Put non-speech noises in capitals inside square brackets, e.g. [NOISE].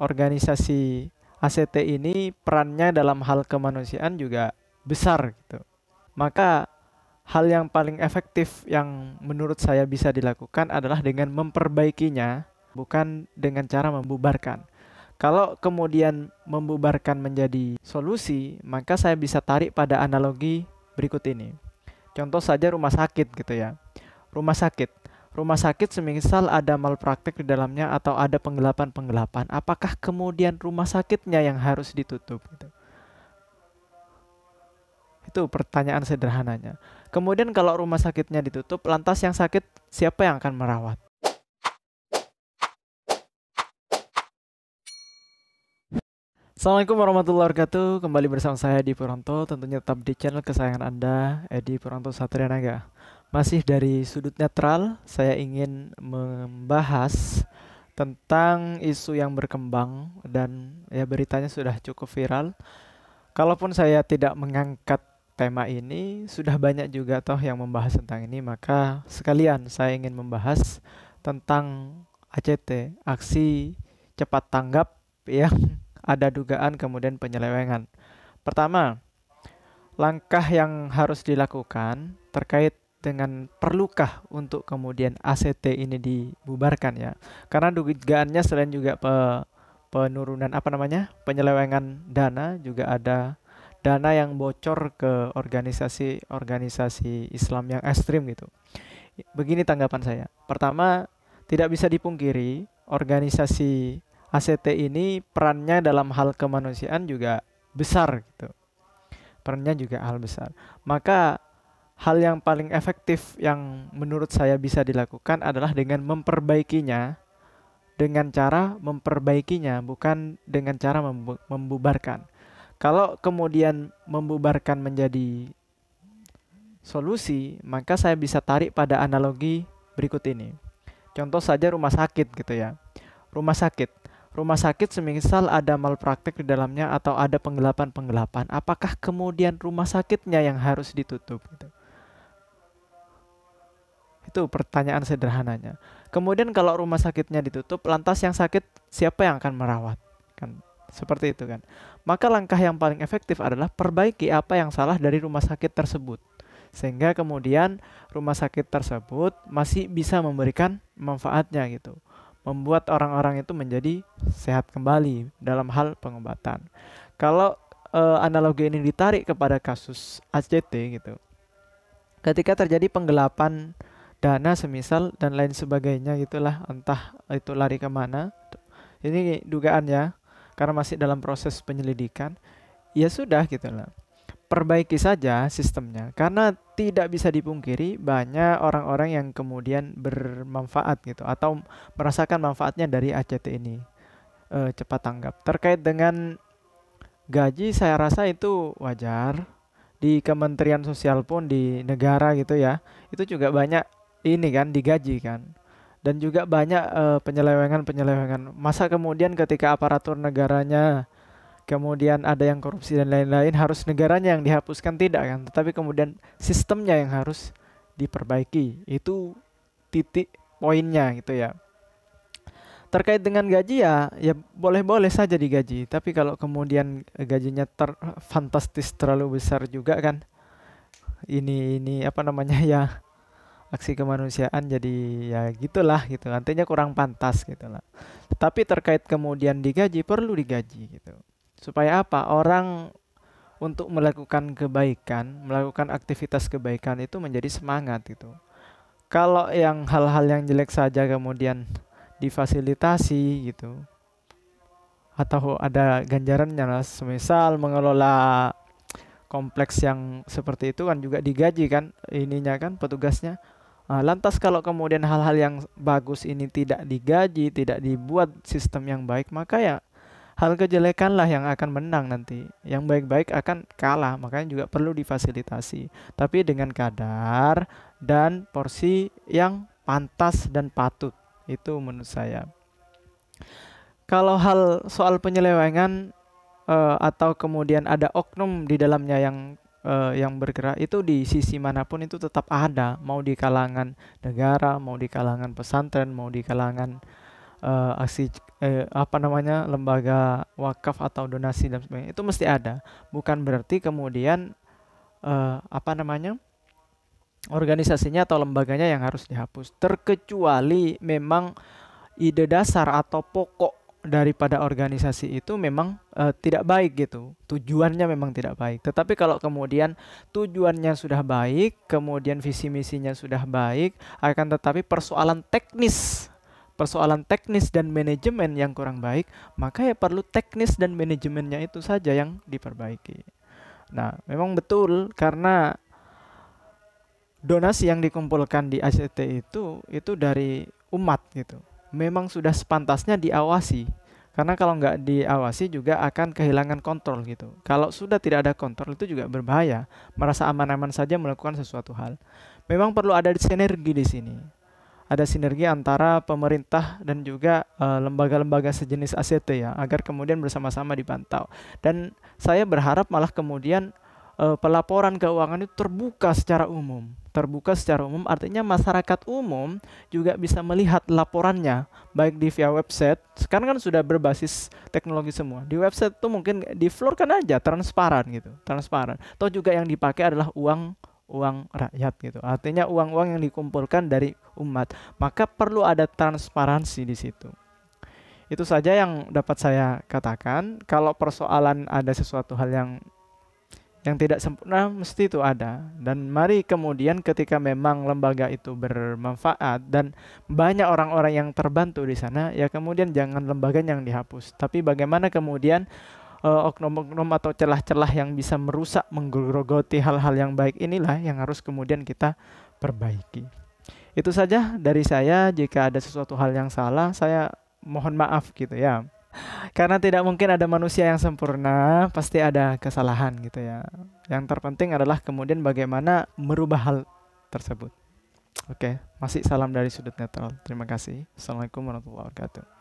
organisasi ACT ini perannya dalam hal kemanusiaan juga besar gitu. Maka hal yang paling efektif yang menurut saya bisa dilakukan adalah dengan memperbaikinya, bukan dengan cara membubarkan. Kalau kemudian membubarkan menjadi solusi, maka saya bisa tarik pada analogi berikut ini. Contoh saja rumah sakit gitu ya. Rumah sakit. Rumah sakit semisal ada malpraktik di dalamnya atau ada penggelapan-penggelapan, apakah kemudian rumah sakitnya yang harus ditutup gitu? Itu pertanyaan sederhananya. Kemudian kalau rumah sakitnya ditutup, lantas yang sakit siapa yang akan merawat? Assalamualaikum warahmatullahi wabarakatuh Kembali bersama saya Edi Puranto Tentunya tetap di channel kesayangan Anda Edi Puranto Satria Naga Masih dari sudut netral Saya ingin membahas Tentang isu yang berkembang Dan ya beritanya sudah cukup viral Kalaupun saya tidak mengangkat tema ini Sudah banyak juga toh yang membahas tentang ini Maka sekalian saya ingin membahas Tentang ACT Aksi Cepat Tanggap Yang [LAUGHS] ada dugaan kemudian penyelewengan. Pertama, langkah yang harus dilakukan terkait dengan perlukah untuk kemudian ACT ini dibubarkan ya. Karena dugaannya selain juga pe, penurunan apa namanya? penyelewengan dana juga ada dana yang bocor ke organisasi-organisasi Islam yang ekstrim gitu. Begini tanggapan saya. Pertama, tidak bisa dipungkiri organisasi ACT ini perannya dalam hal kemanusiaan juga besar gitu. Perannya juga hal besar. Maka hal yang paling efektif yang menurut saya bisa dilakukan adalah dengan memperbaikinya dengan cara memperbaikinya bukan dengan cara membubarkan. Kalau kemudian membubarkan menjadi solusi, maka saya bisa tarik pada analogi berikut ini. Contoh saja rumah sakit gitu ya. Rumah sakit rumah sakit semisal ada malpraktik di dalamnya atau ada penggelapan-penggelapan, apakah kemudian rumah sakitnya yang harus ditutup? Gitu. Itu pertanyaan sederhananya. Kemudian kalau rumah sakitnya ditutup, lantas yang sakit siapa yang akan merawat? Kan seperti itu kan. Maka langkah yang paling efektif adalah perbaiki apa yang salah dari rumah sakit tersebut. Sehingga kemudian rumah sakit tersebut masih bisa memberikan manfaatnya gitu membuat orang-orang itu menjadi sehat kembali dalam hal pengobatan. Kalau uh, analogi ini ditarik kepada kasus ACT gitu. Ketika terjadi penggelapan dana semisal dan lain sebagainya gitulah entah itu lari ke mana ini dugaannya karena masih dalam proses penyelidikan. Ya sudah gitulah perbaiki saja sistemnya. Karena tidak bisa dipungkiri banyak orang-orang yang kemudian bermanfaat gitu atau merasakan manfaatnya dari ACT ini. E, cepat tanggap. Terkait dengan gaji saya rasa itu wajar. Di Kementerian Sosial pun di negara gitu ya itu juga banyak ini kan digaji kan. Dan juga banyak uh, penyelewengan-penyelewengan. Masa kemudian ketika aparatur negaranya kemudian ada yang korupsi dan lain-lain harus negaranya yang dihapuskan? Tidak kan. Tetapi kemudian sistemnya yang harus diperbaiki. Itu titik poinnya gitu ya. Terkait dengan gaji ya ya boleh-boleh saja digaji. Tapi kalau kemudian gajinya ter fantastis terlalu besar juga kan. Ini ini apa namanya ya aksi kemanusiaan jadi ya gitulah gitu nantinya kurang pantas gitu lah tapi terkait kemudian digaji perlu digaji gitu Supaya apa? Orang untuk melakukan kebaikan, melakukan aktivitas kebaikan itu menjadi semangat gitu. Kalau yang hal-hal yang jelek saja kemudian difasilitasi gitu. Atau ada ganjarannya lah, semisal mengelola kompleks yang seperti itu kan juga digaji kan ininya kan petugasnya. Nah, lantas kalau kemudian hal-hal yang bagus ini tidak digaji, tidak dibuat sistem yang baik, maka ya hal kejelekan lah yang akan menang nanti. Yang baik-baik akan kalah, makanya juga perlu difasilitasi. Tapi dengan kadar dan porsi yang pantas dan patut. Itu menurut saya. Kalau hal soal penyelewengan uh, atau kemudian ada oknum di dalamnya yang uh, yang bergerak itu di sisi mana pun itu tetap ada, mau di kalangan negara, mau di kalangan pesantren, mau di kalangan uh, aksi eh, apa namanya lembaga wakaf atau donasi dan sebagainya itu mesti ada. Bukan berarti kemudian uh, apa namanya organisasinya atau lembaganya yang harus dihapus. Terkecuali memang ide dasar atau pokok daripada organisasi itu memang uh, tidak baik gitu. Tujuannya memang tidak baik. Tetapi kalau kemudian tujuannya sudah baik, kemudian visi misinya sudah baik, akan tetapi persoalan teknis persoalan teknis dan manajemen yang kurang baik, maka ya perlu teknis dan manajemennya itu saja yang diperbaiki. Nah, memang betul karena donasi yang dikumpulkan di ACT itu itu dari umat gitu memang sudah sepantasnya diawasi. Karena kalau nggak diawasi juga akan kehilangan kontrol gitu. Kalau sudah tidak ada kontrol itu juga berbahaya. Merasa aman-aman saja melakukan sesuatu hal. Memang perlu ada sinergi di sini. Ada sinergi antara pemerintah dan juga eh, lembaga-lembaga sejenis ACT ya, agar kemudian bersama-sama dipantau. Dan saya berharap malah kemudian uh, pelaporan keuangan itu terbuka secara umum. Terbuka secara umum artinya masyarakat umum juga bisa melihat laporannya baik di via website. Sekarang kan sudah berbasis teknologi semua. Di website itu mungkin di floor kan aja transparan gitu transparan. Atau juga yang dipakai adalah uang uang rakyat gitu. Artinya uang-uang yang dikumpulkan dari umat. Maka perlu ada transparansi di situ. Itu saja yang dapat saya katakan. Kalau persoalan ada sesuatu hal yang yang tidak sempurna mesti itu ada. Dan mari kemudian ketika memang lembaga itu bermanfaat dan banyak orang-orang yang terbantu di sana ya kemudian jangan lembaga yang dihapus. Tapi bagaimana kemudian uh, oknum-oknum atau celah-celah yang bisa merusak menggerogoti hal-hal yang baik inilah yang harus kemudian kita perbaiki. Itu saja dari saya. Jika ada sesuatu hal yang salah saya mohon maaf gitu ya karena tidak mungkin ada manusia yang sempurna, pasti ada kesalahan gitu ya. Yang terpenting adalah kemudian bagaimana merubah hal tersebut. Oke, masih salam dari sudut netral. Terima kasih. Assalamualaikum warahmatullahi wabarakatuh.